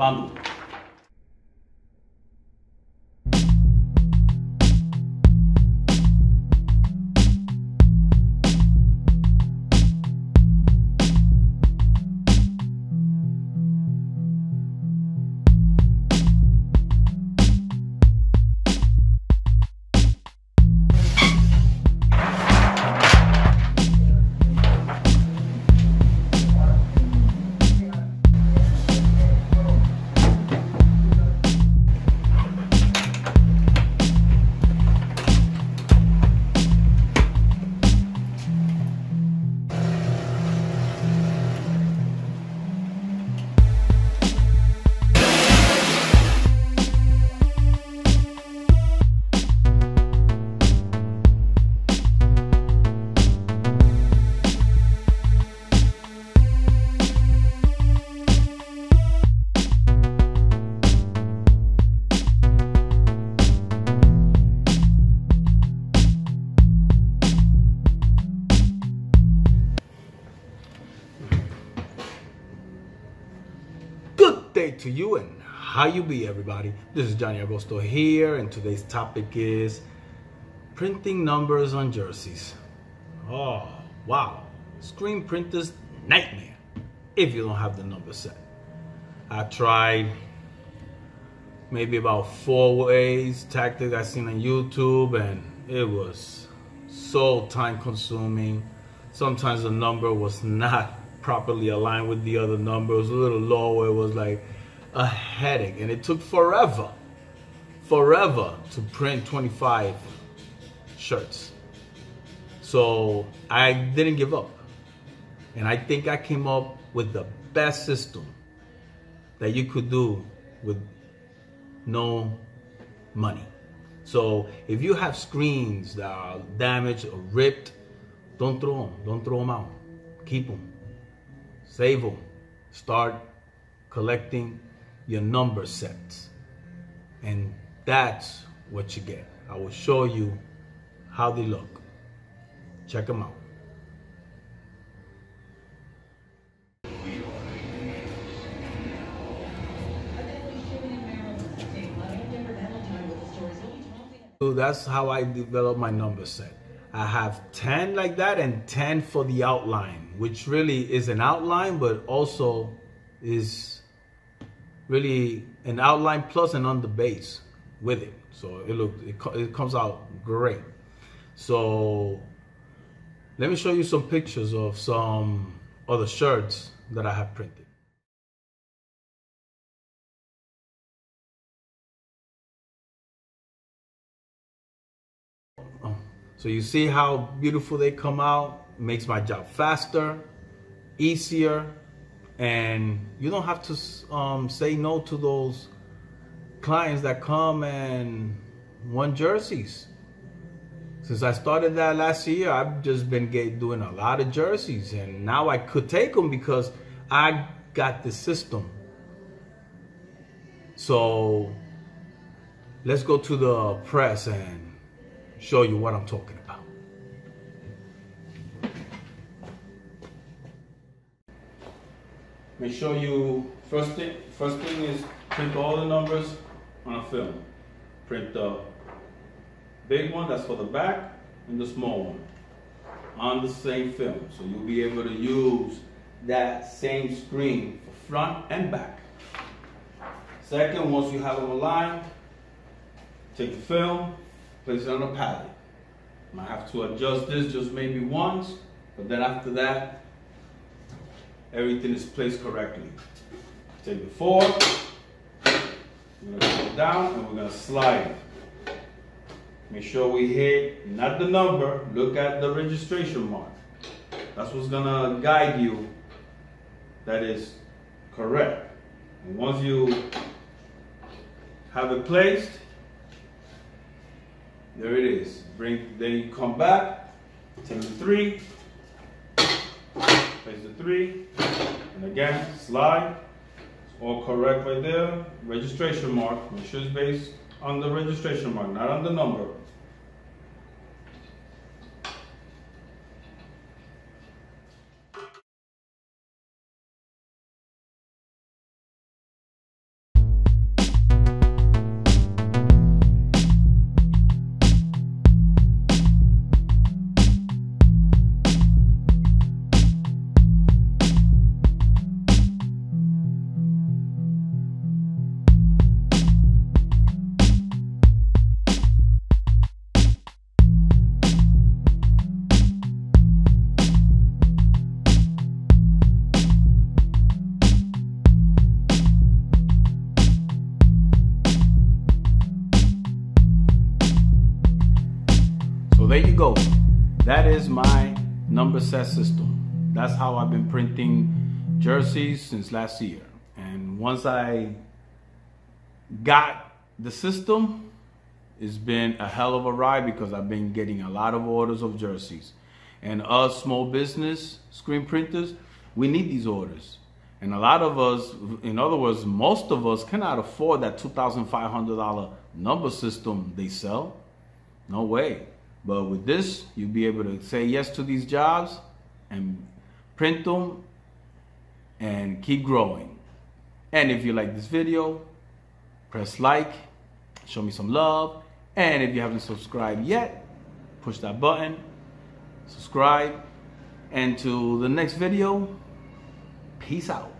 Banu day to you and how you be everybody. This is Johnny Agosto here and today's topic is printing numbers on jerseys. Oh, wow. Screen printers nightmare if you don't have the number set. I tried maybe about four ways, tactics I seen on YouTube and it was so time consuming. Sometimes the number was not properly aligned with the other number. It was a little low. It was like a headache and it took forever, forever to print 25 shirts. So I didn't give up. And I think I came up with the best system that you could do with no money. So if you have screens that are damaged or ripped, don't throw them. Don't throw them out. Keep them. Save them. Start collecting your number sets. And that's what you get. I will show you how they look. Check them out. So that's how I develop my number set. I have 10 like that and 10 for the outline, which really is an outline, but also is really an outline plus an on the base with it. So it look it, it comes out great. So let me show you some pictures of some other shirts that I have printed. So you see how beautiful they come out, makes my job faster, easier, and you don't have to um, say no to those clients that come and want jerseys. Since I started that last year, I've just been get, doing a lot of jerseys, and now I could take them because I got the system. So let's go to the press and show you what I'm talking about. Let me show you first thing first thing is print all the numbers on a film. Print the big one that's for the back and the small one on the same film. So you'll be able to use that same screen for front and back. Second, once you have them aligned, take the film, place it on a pallet. Might have to adjust this just maybe once, but then after that, everything is placed correctly. Take the fork, we're gonna go down and we're gonna slide. Make sure we hit not the number, look at the registration mark. That's what's gonna guide you that is correct. And once you have it placed, there it is. Bring, then you come back, take the three, place the three, and again, slide. It's all correct right there. Registration mark, sure it's based on the registration mark, not on the number. Number set system. That's how I've been printing jerseys since last year. And once I got the system, it's been a hell of a ride because I've been getting a lot of orders of jerseys. And us small business screen printers, we need these orders. And a lot of us, in other words, most of us cannot afford that $2,500 number system they sell. No way. But with this, you'll be able to say yes to these jobs and print them and keep growing. And if you like this video, press like, show me some love. And if you haven't subscribed yet, push that button, subscribe. And to the next video, peace out.